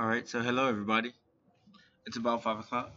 All right, so hello everybody. It's about five o'clock.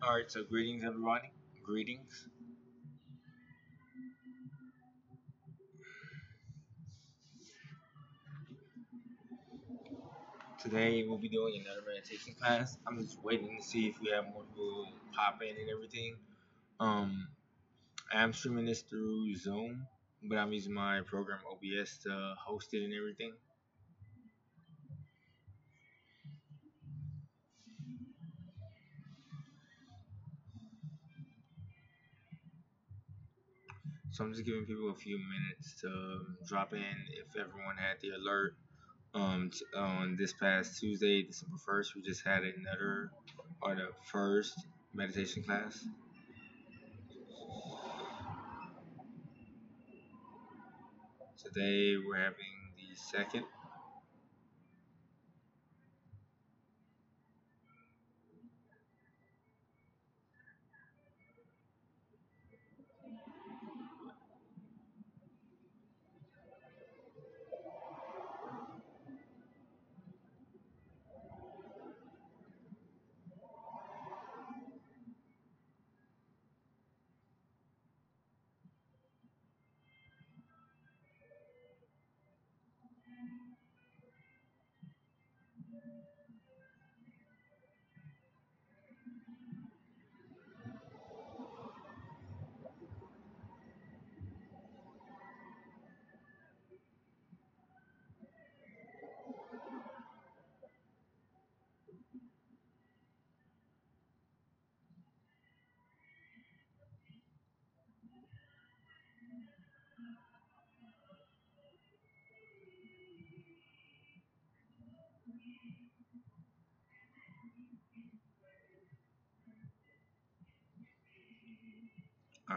Alright, so greetings everybody. Greetings. Today we'll be doing another meditation class. I'm just waiting to see if we have more people pop in and everything. Um, I am streaming this through Zoom, but I'm using my program OBS to host it and everything. So I'm just giving people a few minutes to drop in if everyone had the alert. Um, on this past Tuesday, December 1st, we just had another or the first meditation class. Today we're having the second.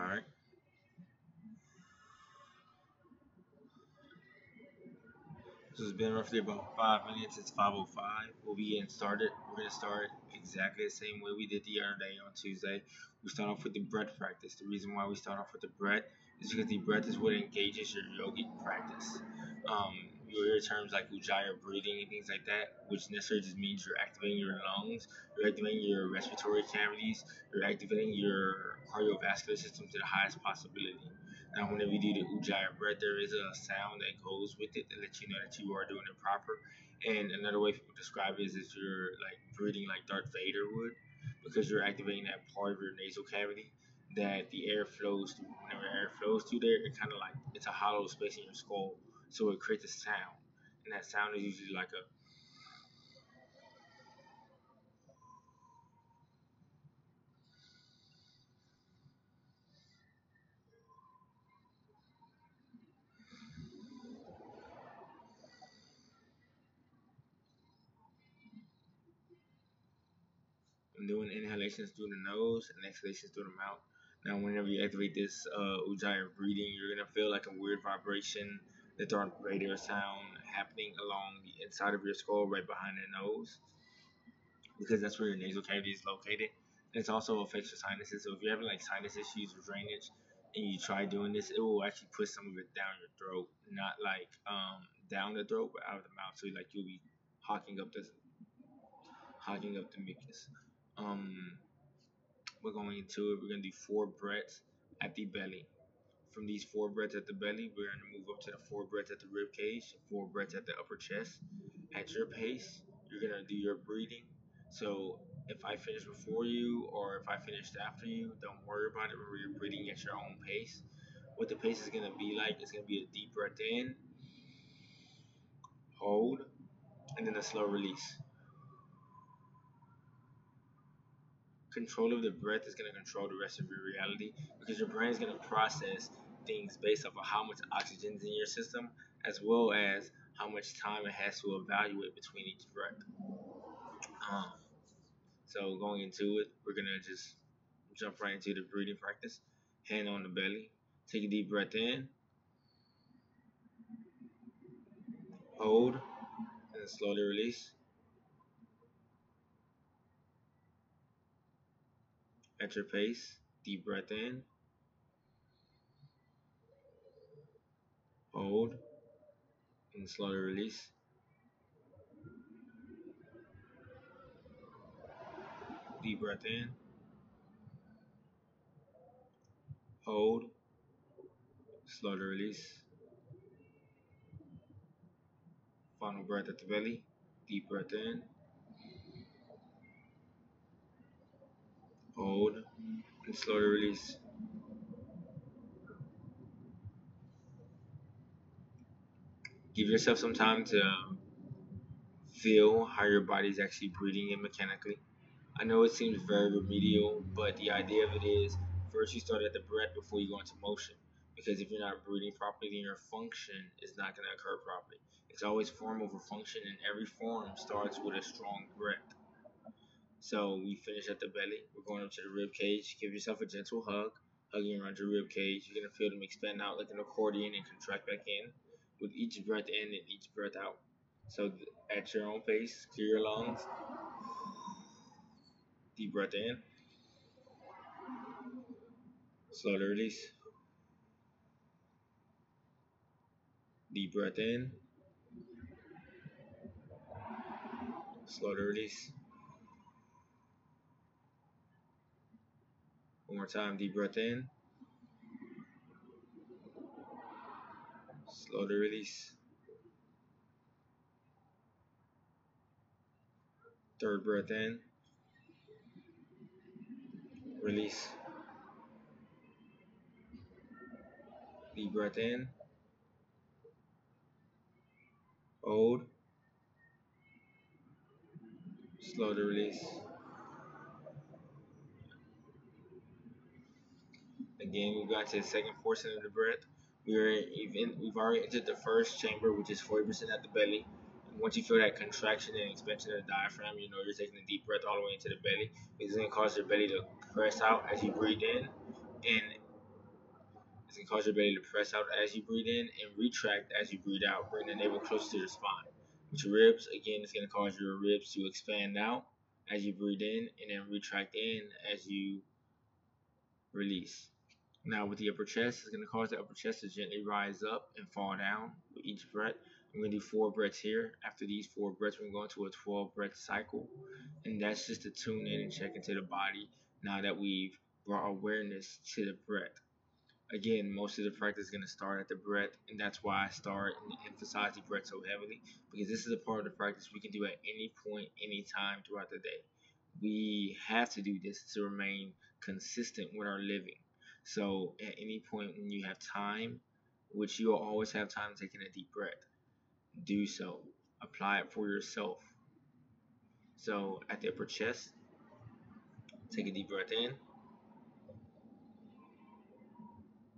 Right. So it's been roughly about five minutes. It's 5:05. We'll be getting started. We're gonna start exactly the same way we did the other day on Tuesday. We start off with the breath practice. The reason why we start off with the breath is because the breath is what engages your yogic practice. Um, you'll hear terms like ujjayi breathing and things like that, which necessarily just means you're activating your lungs, you're activating your respiratory cavities, you're activating your cardiovascular system to the highest possibility. Now, whenever you do the ujjayi breath, there is a sound that goes with it that lets you know that you are doing it proper. And another way people describe it is if you're like breathing like Darth Vader would, because you're activating that part of your nasal cavity that the air flows through. Whenever air flows through there, it kind of like it's a hollow space in your skull, so it creates a sound, and that sound is usually like a doing inhalations through the nose and exhalations through the mouth. Now, whenever you activate this uh, Ujjayi breathing, you're gonna feel like a weird vibration, the Darth Vader sound happening along the inside of your skull, right behind the nose, because that's where your nasal cavity is located. It also affects your sinuses. So if you're having like sinus issues or drainage, and you try doing this, it will actually push some of it down your throat, not like um, down the throat, but out of the mouth. So like you'll be hawking up the hawking up the mucus. Um, we're going into it. We're gonna do four breaths at the belly. From these four breaths at the belly, we're gonna move up to the four breaths at the rib cage, four breaths at the upper chest. At your pace, you're gonna do your breathing. So if I finish before you or if I finished after you, don't worry about it. You're breathing at your own pace. What the pace is gonna be like, it's gonna be a deep breath in, hold, and then a slow release. Control of the breath is going to control the rest of your reality because your brain is going to process things based off of how much oxygen is in your system as well as how much time it has to evaluate between each breath. Um, so going into it, we're going to just jump right into the breathing practice. Hand on the belly. Take a deep breath in. Hold. And slowly release. at your pace. Deep breath in. Hold. And slowly release. Deep breath in. Hold. Slowly release. Final breath at the belly. Deep breath in. Hold, and slowly release. Give yourself some time to um, feel how your body is actually breathing in mechanically. I know it seems very remedial, but the idea of it is first you start at the breath before you go into motion. Because if you're not breathing properly, then your function is not going to occur properly. It's always form over function, and every form starts with a strong breath. So we finish at the belly. We're going up to the rib cage. Give yourself a gentle hug, hugging around your rib cage. You're gonna feel them expand out like an accordion and contract back in with each breath in and each breath out. So at your own pace, clear your lungs. Deep breath in. Slowly release. Deep breath in. Slowly release. One more time, deep breath in. Slow Slowly release. Third breath in. Release. Deep breath in. Hold. Slow Slowly release. Again, we got to the second portion of the breath. We're even we've already entered the first chamber, which is 40% at the belly. And once you feel that contraction and expansion of the diaphragm, you know you're taking a deep breath all the way into the belly. It's gonna cause your belly to press out as you breathe in, and it's gonna cause your belly to press out as you breathe in and retract as you breathe out. Bring the navel close to your spine. With your ribs, again, it's gonna cause your ribs to expand out as you breathe in, and then retract in as you release. Now with the upper chest, it's going to cause the upper chest to gently rise up and fall down with each breath. I'm going to do four breaths here. After these four breaths, we're going to a 12 breath cycle. And that's just to tune in and check into the body now that we've brought awareness to the breath. Again, most of the practice is going to start at the breath, and that's why I start and emphasize the breath so heavily because this is a part of the practice we can do at any point, any time throughout the day. We have to do this to remain consistent with our living. So at any point when you have time, which you'll always have time taking a deep breath, do so. Apply it for yourself. So at the upper chest, take a deep breath in.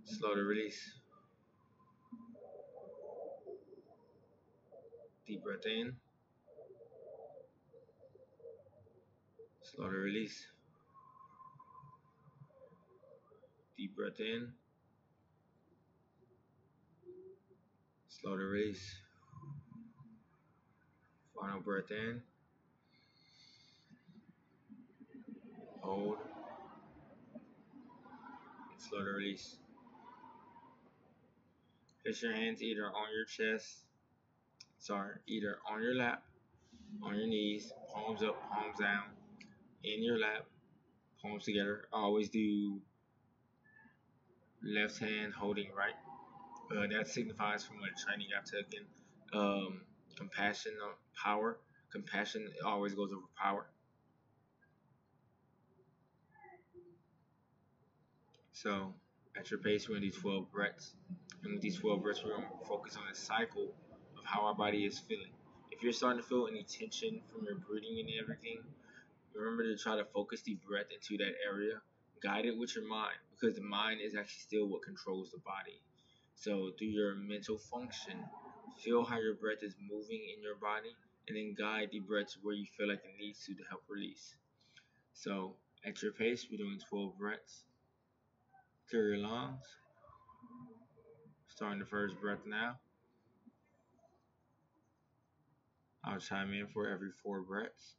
Slowly release. Deep breath in. Slowly release. Deep breath in. Slowly release. Final breath in. Hold. And slowly release. Place your hands either on your chest, sorry, either on your lap, on your knees, palms up, palms down, in your lap, palms together. I always do left hand holding right. Uh, that signifies from a training I've taken. Um, compassion, uh, power. Compassion always goes over power. So, at your pace, we're going to do 12 breaths. And with these 12 breaths, we're going to focus on the cycle of how our body is feeling. If you're starting to feel any tension from your breathing and everything, remember to try to focus the breath into that area guide it with your mind because the mind is actually still what controls the body. So through your mental function, feel how your breath is moving in your body and then guide the breath to where you feel like it needs to to help release. So at your pace, we're doing 12 breaths. Clear your lungs. Starting the first breath now. I'll chime in for every four breaths.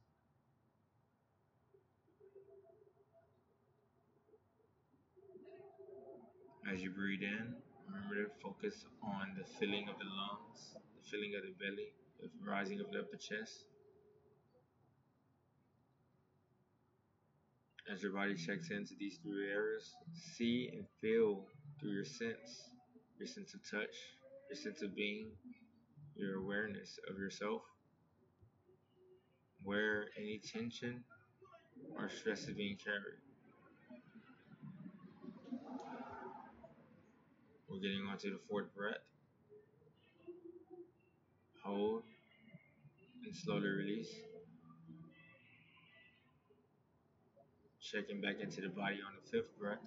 As you breathe in, remember to focus on the filling of the lungs, the filling of the belly, the rising of the upper chest. As your body checks into these three areas, see and feel through your sense, your sense of touch, your sense of being, your awareness of yourself, where any tension or stress is being carried. We're getting onto the fourth breath. Hold and slowly release. Checking back into the body on the fifth breath.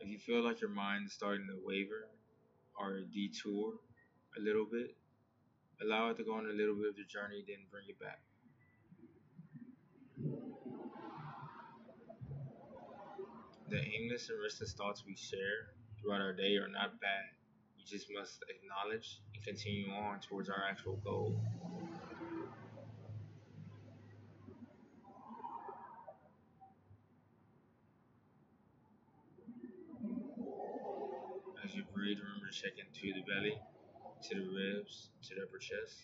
If you feel like your mind is starting to waver or detour a little bit, allow it to go on a little bit of the journey, then bring it back. The aimless and restless thoughts we share throughout our day are not bad. We just must acknowledge and continue on towards our actual goal. As you breathe, remember to check into the belly, to the ribs, to the upper chest.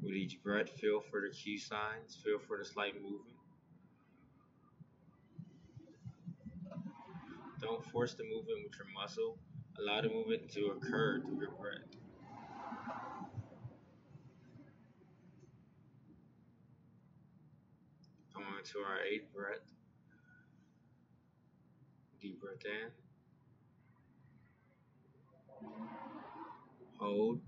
With each breath, feel for the cue signs, feel for the slight movement. Don't force the movement with your muscle. Allow the movement to occur through your breath. Come on to our eighth breath. Deep breath in. Hold.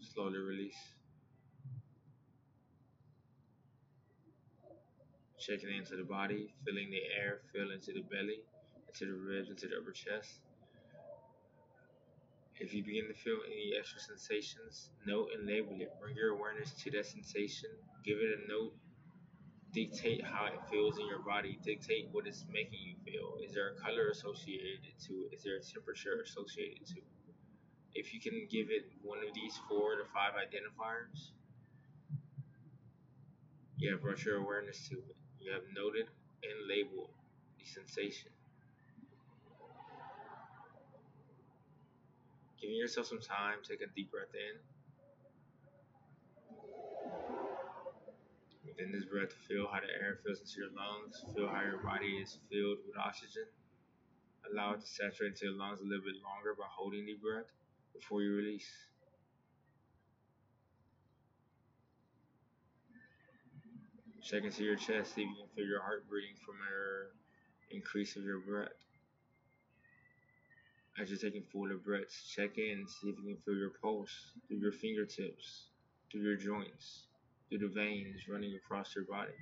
Slowly release. Checking into the body, feeling the air fill into the belly, into the ribs, into the upper chest. If you begin to feel any extra sensations, note and label it. Bring your awareness to that sensation. Give it a note. Dictate how it feels in your body. Dictate what it's making you feel. Is there a color associated to it? Is there a temperature associated to it? If you can give it one of these four to five identifiers, have brought your awareness to it. You have noted and labeled the sensation. Giving yourself some time, take a deep breath in. Within this breath, feel how the air fills into your lungs, feel how your body is filled with oxygen. Allow it to saturate into your lungs a little bit longer by holding the breath before you release. Check into your chest, see if you can feel your heart beating from your increase of your breath. As you're taking fuller breaths, check in, see if you can feel your pulse through your fingertips, through your joints, through the veins running across your body.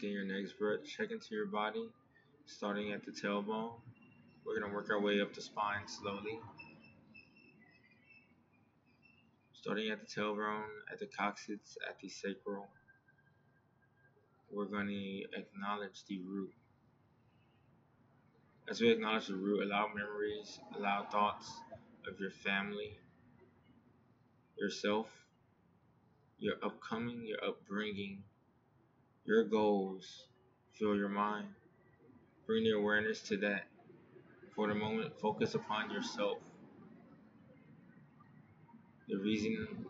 Within your next breath, check into your body, starting at the tailbone. We're going to work our way up the spine slowly. Starting at the tailbone, at the coccyx, at the sacral. We're going to acknowledge the root. As we acknowledge the root, allow memories, allow thoughts of your family, yourself, your upcoming, your upbringing, your goals fill your mind. Bring your awareness to that. For the moment, focus upon yourself. The reason,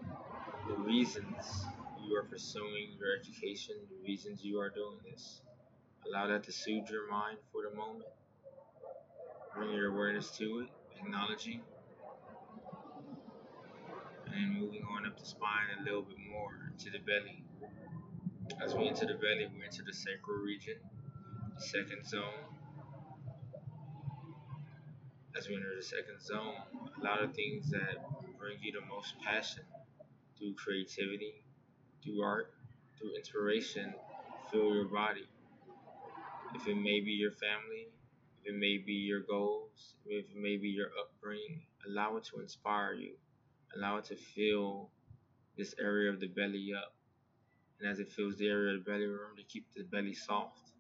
the reasons you are pursuing your education, the reasons you are doing this. Allow that to soothe your mind for the moment. Bring your awareness to it, acknowledging, and moving on up the spine a little bit more to the belly. As we enter the belly, we enter the sacral region, the second zone. As we enter the second zone, a lot of things that bring you the most passion through creativity, through art, through inspiration, fill your body. If it may be your family, if it may be your goals, if it may be your upbringing, allow it to inspire you. Allow it to fill this area of the belly up. And as it fills the area of the belly, remember to keep the belly soft.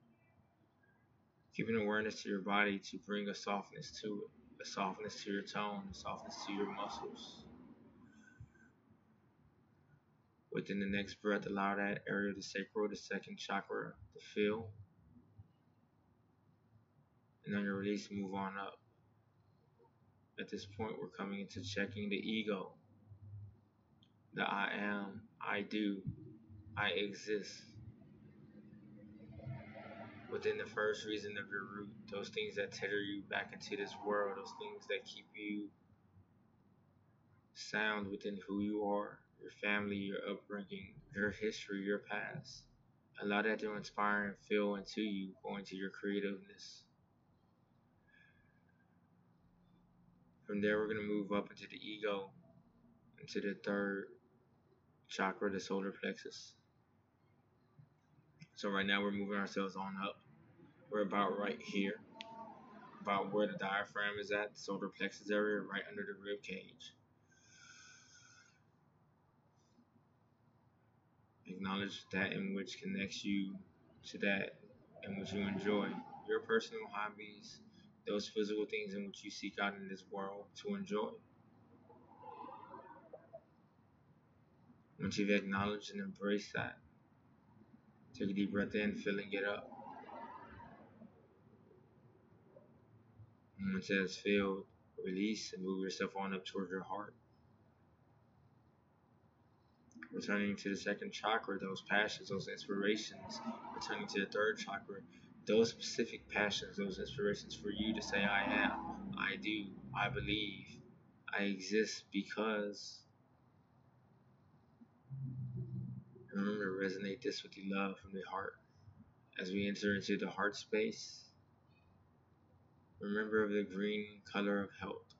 Keeping awareness to your body to bring a softness to it, a softness to your tone, a softness to your muscles. Within the next breath, allow that area of the sacral, the second chakra, to fill. And on your release, move on up. At this point, we're coming into checking the ego. The I am, I do, I exist. Within the first reason of your root, those things that tether you back into this world, those things that keep you sound within who you are, your family, your upbringing, your history, your past. Allow that to inspire and feel into you, go into your creativeness. From there, we're going to move up into the ego, into the third chakra, the solar plexus. So right now we're moving ourselves on up. We're about right here, about where the diaphragm is at, the solar plexus area, right under the rib cage. Acknowledge that in which connects you to that in which you enjoy. Your personal hobbies, those physical things in which you seek out in this world to enjoy. Once you've acknowledged and embraced that, take a deep breath in, filling it up. Once that's filled, release and move yourself on up towards your heart. Returning to the second chakra, those passions, those inspirations. Returning to the third chakra, those specific passions, those inspirations for you to say, I am, I do, I believe, I exist because. Remember to resonate this with the love from the heart. As we enter into the heart space, remember of the green color of health.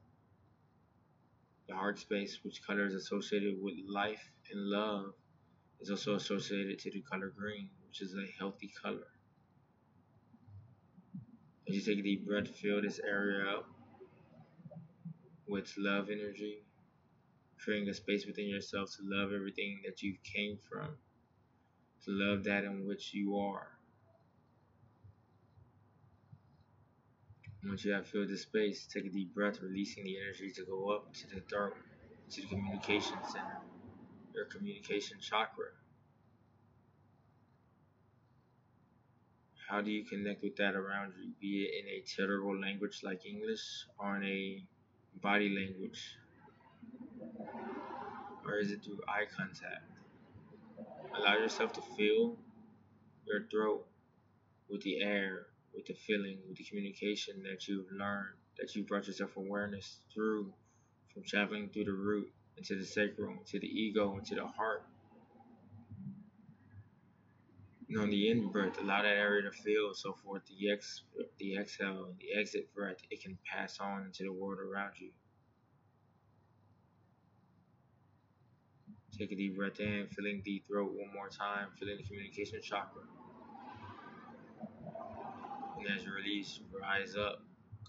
The heart space, which color is associated with life and love, is also associated to the color green, which is a healthy color. As you take a deep breath, fill this area up with love energy, creating a space within yourself to love everything that you came from, to love that in which you are. Once you have filled this space, take a deep breath, releasing the energy to go up to the throat, to the communication center, your communication chakra. How do you connect with that around you, be it in a terrible language like English or in a body language? Or is it through eye contact? Allow yourself to feel your throat with the air, with the feeling, with the communication that you've learned, that you brought yourself awareness through from traveling through the root into the sacrum, into the ego, into the heart, and on the in breath, allow that area to fill. So forth, the ex, the exhale, the exit breath, it can pass on into the world around you. Take a deep breath in, filling the throat one more time, filling the communication chakra. And as you release, rise up,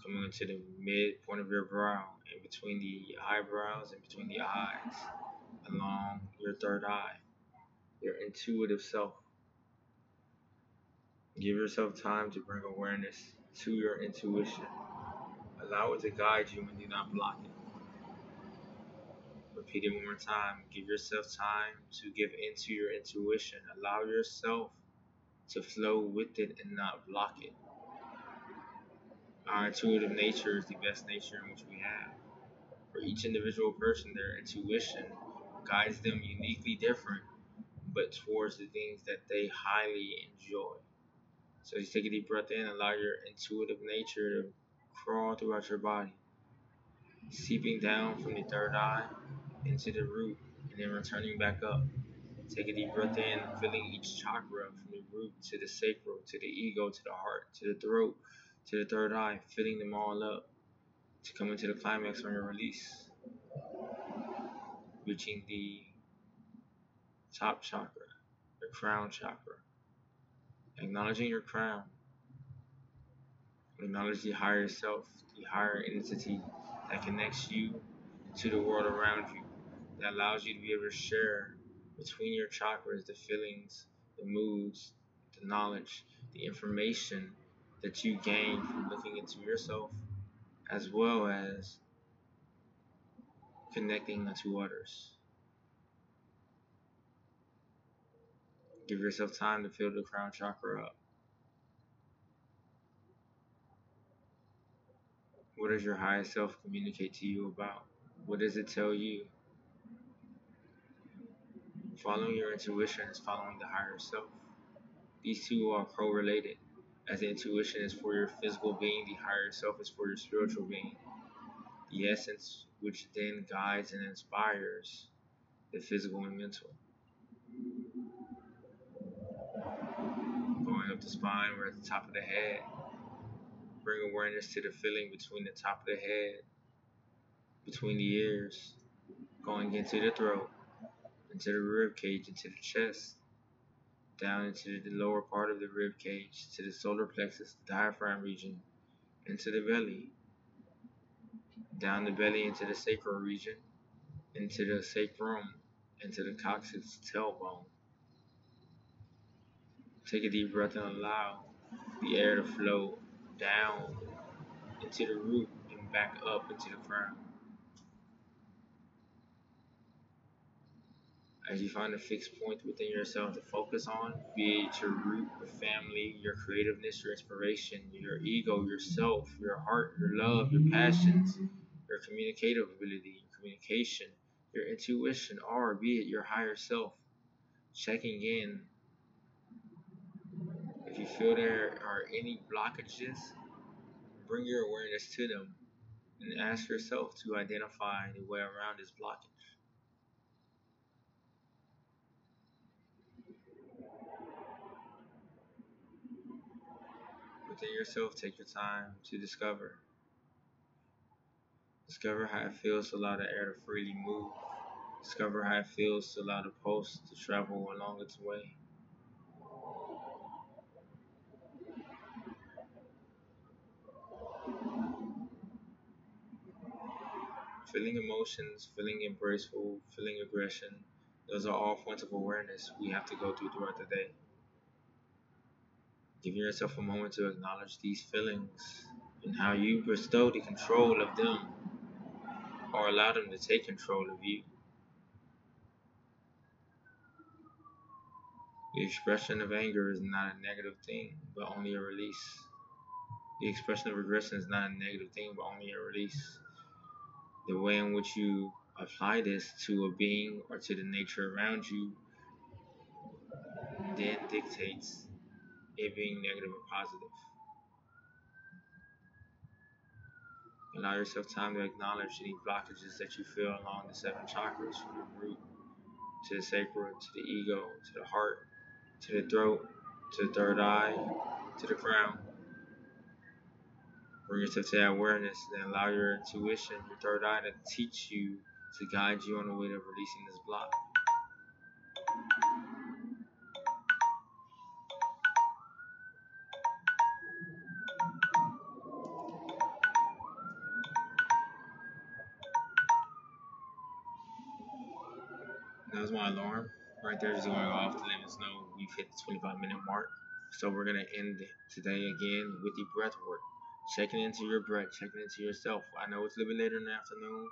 coming into the midpoint of your brow, in between the eyebrows, and between the eyes, along your third eye, your intuitive self. Give yourself time to bring awareness to your intuition. Allow it to guide you and do not block it. Repeat it one more time. Give yourself time to give into your intuition. Allow yourself to flow with it and not block it. Our intuitive nature is the best nature in which we have. For each individual person, their intuition guides them uniquely different, but towards the things that they highly enjoy. So just take a deep breath in, allow your intuitive nature to crawl throughout your body, seeping down from the third eye into the root, and then returning back up. Take a deep breath in, filling each chakra from the root to the sacral, to the ego, to the heart, to the throat, to the third eye, filling them all up to come into the climax on your release. Reaching the top chakra, the crown chakra acknowledging your crown. Acknowledge the higher self, the higher entity that connects you to the world around you, that allows you to be able to share between your chakras the feelings, the moods, the knowledge, the information that you gain from looking into yourself, as well as connecting to others. Give yourself time to fill the crown chakra up. What does your highest self communicate to you about? What does it tell you? Following your intuition is following the higher self. These two are correlated, as the intuition is for your physical being, the higher self is for your spiritual being. The essence which then guides and inspires the physical and mental. Going up the spine, we're at the top of the head. Bring awareness to the feeling between the top of the head, between the ears, going into the throat, into the rib cage, into the chest, down into the lower part of the rib cage, to the solar plexus, diaphragm region, into the belly, down the belly into the sacral region, into the sacrum, into the coccyx tailbone. Take a deep breath and allow the air to flow down into the root and back up into the crown. As you find a fixed point within yourself to focus on, be it your root, your family, your creativeness, your inspiration, your ego, yourself, your heart, your love, your passions, your communicative ability, your communication, your intuition, or be it your higher self, checking in if you feel there are any blockages, bring your awareness to them and ask yourself to identify the way around this blockage. Within yourself, take your time to discover. Discover how it feels to allow the air to freely move. Discover how it feels to allow the pulse to travel along its way. feeling emotions, feeling embraceful, feeling aggression, those are all points of awareness we have to go through throughout the day. Giving yourself a moment to acknowledge these feelings and how you bestow the control of them or allow them to take control of you. The expression of anger is not a negative thing, but only a release. The expression of aggression is not a negative thing, but only a release the way in which you apply this to a being or to the nature around you then dictates it being negative or positive. Allow yourself time to acknowledge any blockages that you feel along the seven chakras from the root to the sacral, to the ego, to the heart, to the throat, to the third eye, to the crown. Bring yourself to that awareness and allow your intuition, your third eye, to teach you, to guide you on the way to releasing this block. Alarm right there, just going off to let us know we've hit the 25 minute mark. So we're gonna end today again with the breath work checking into your breath, checking into yourself. I know it's a little bit later in the afternoon.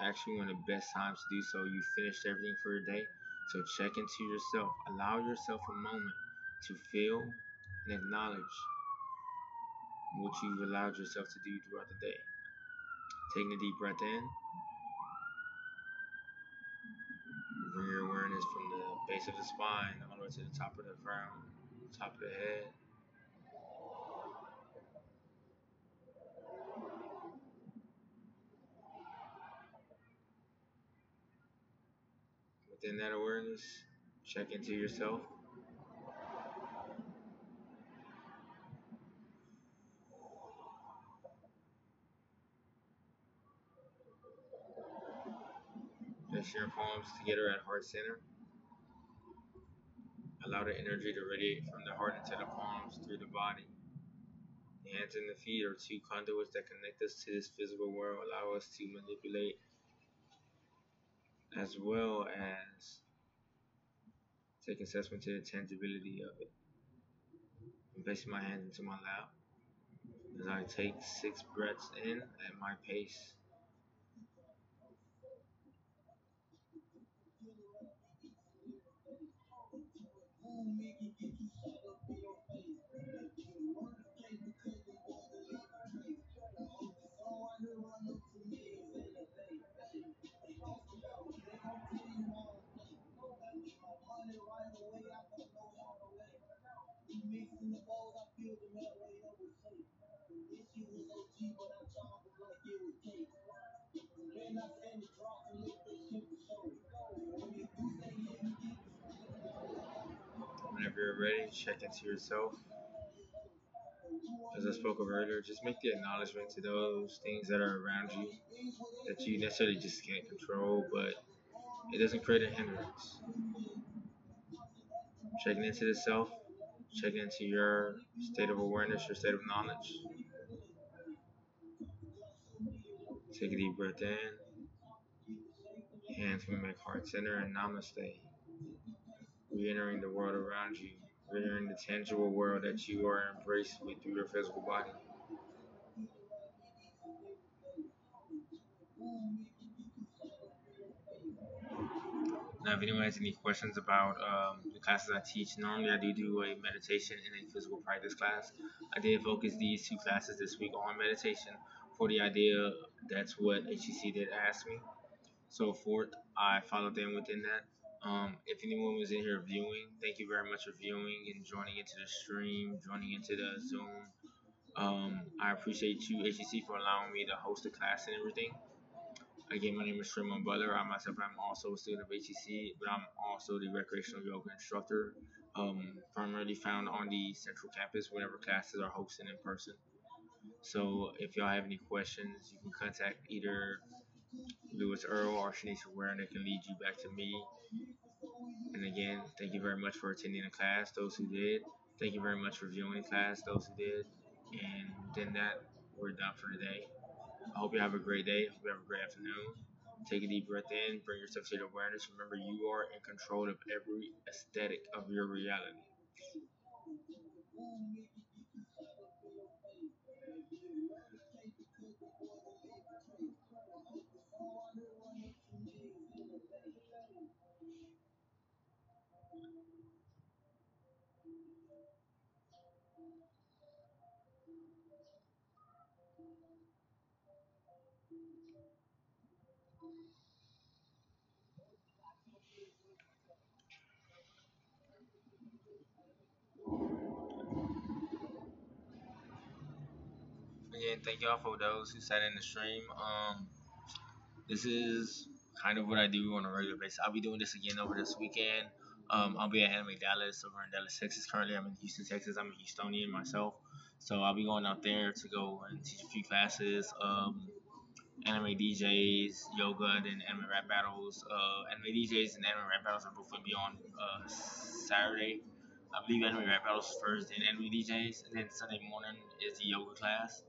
Actually, one of the best times to do so. You finished everything for your day. So check into yourself. Allow yourself a moment to feel and acknowledge what you've allowed yourself to do throughout the day. Taking a deep breath in. Bring awareness from the base of the spine all the way to the top of the crown, top of the head. within that awareness, check into yourself. Place your palms together at heart center. Allow the energy to radiate from the heart into the palms through the body. The hands and the feet are two conduits that connect us to this physical world, allow us to manipulate as well as take assessment to the tangibility of it. I'm placing my hands into my lap as I take six breaths in at my pace. comigo que tu sabe o you're ready, check into yourself. As I spoke of earlier, just make the acknowledgement to those things that are around you that you necessarily just can't control, but it doesn't create a hindrance. Checking into the self, checking into your state of awareness, your state of knowledge. Take a deep breath in. Hands can make heart center and namaste. Re entering the world around you, re entering the tangible world that you are embraced with through your physical body. Now, if anyone has any questions about um, the classes I teach, normally I do do a meditation and a physical practice class. I did focus these two classes this week on meditation for the idea that's what HCC did ask me. So forth, I followed them within that. Um, if anyone was in here viewing, thank you very much for viewing and joining into the stream, joining into the Zoom. Um, I appreciate you, HCC, for allowing me to host the class and everything. Again, my name is Tremont Butler. I myself am also a student of HCC, but I'm also the recreational yoga instructor, um, primarily found on the central campus whenever classes are hosted in person. So if y'all have any questions, you can contact either Lewis Earl or Shanice Ware, can lead you back to me. And again, thank you very much for attending the class, those who did. Thank you very much for viewing the class, those who did. And then that, we're done for today. I hope you have a great day. I Hope you have a great afternoon. Take a deep breath in. Bring yourself to awareness. Remember, you are in control of every aesthetic of your reality. Again, thank y'all for those who sat in the stream. Um, this is kind of what I do on a regular basis. I'll be doing this again over this weekend. Um, I'll be at Anime Dallas over in Dallas, Texas. Currently, I'm in Houston, Texas. I'm a Houstonian myself, so I'll be going out there to go and teach a few classes. Um, anime DJs, yoga, and then anime rap battles. Uh, anime DJs and anime rap battles are both going to be on uh, Saturday. I believe anime rap battles first, then anime DJs, and then Sunday morning is the yoga class.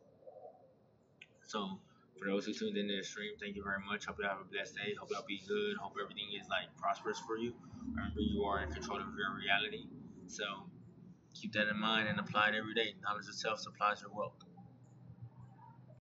So for those who tuned into the stream, thank you very much. Hope you have a blessed day. Hope y'all be good. Hope everything is like prosperous for you. Remember, you are in control of your reality. So keep that in mind and apply it every day. Knowledge of self supplies your wealth.